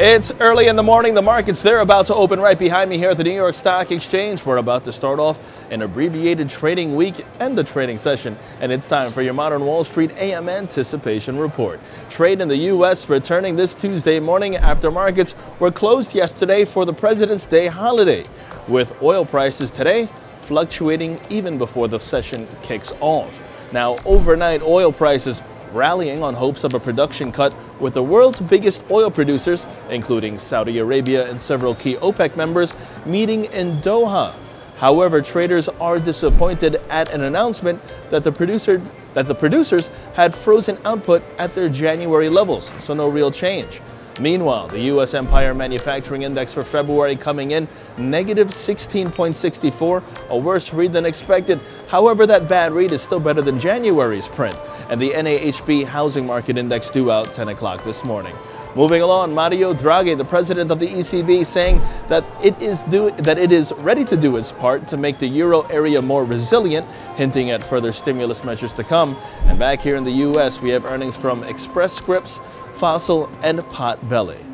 It's early in the morning. The markets, they're about to open right behind me here at the New York Stock Exchange. We're about to start off an abbreviated trading week and the trading session. And it's time for your Modern Wall Street AM Anticipation Report. Trade in the U.S. returning this Tuesday morning after markets were closed yesterday for the President's Day holiday, with oil prices today fluctuating even before the session kicks off. Now, overnight oil prices rallying on hopes of a production cut with the world's biggest oil producers, including Saudi Arabia and several key OPEC members, meeting in Doha. However, traders are disappointed at an announcement that the producer that the producers had frozen output at their January levels, so no real change. Meanwhile, the U.S. Empire Manufacturing Index for February coming in negative 16.64, a worse read than expected. However, that bad read is still better than January's print. And the NAHB Housing Market Index due out 10 o'clock this morning. Moving along, Mario Draghi, the president of the ECB, saying that it is do, that it is ready to do its part to make the euro area more resilient, hinting at further stimulus measures to come. And back here in the U.S., we have earnings from Express Scripts, Fossil, and Potbelly.